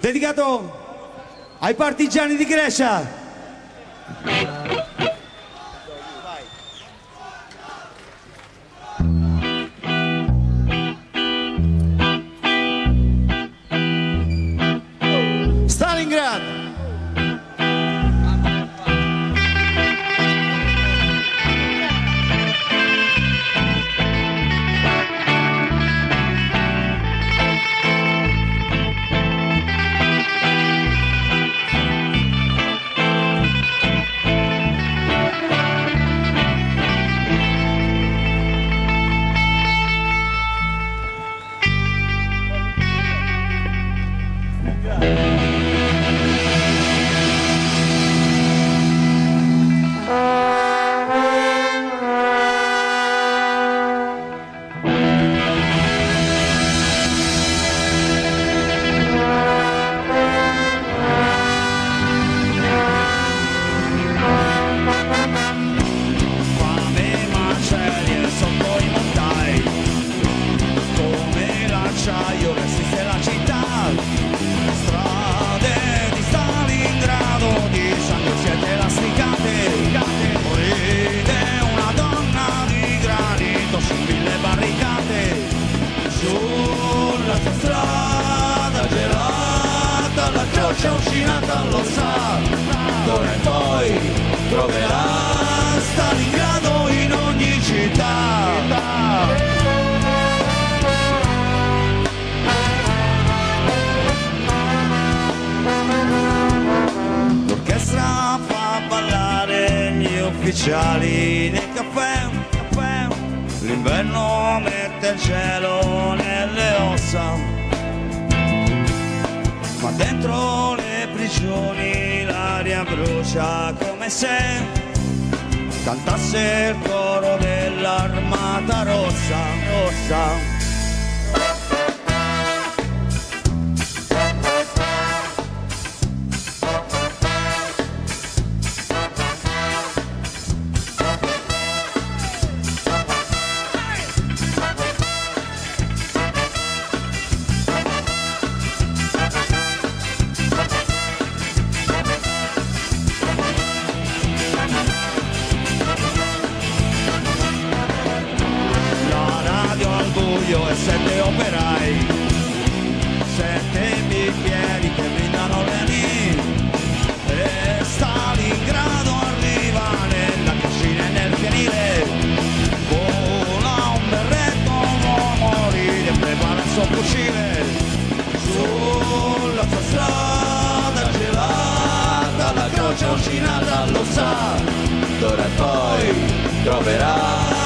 dedicato ai partigiani di Grecia. Stalingrad! Oscillata lo sa. In poi troverà Stalingrado in ogni città. L'orchestra fa ballare gli ufficiali nei caffè. L'inverno mette il cielo nelle ossa. Ma dentro prigioni l'aria brucia come se cantasse il coro dell'armata rossa, rossa. Buio e sette operai, sette bicchieri che brindano Lenin e Stalingrado arriva nella cascina e nel fienile, vola un berretto, un uomo ride e prepara il suo fucile, sulla sua strada gelata, la croce oscillata lo sa, d'ora in poi troverà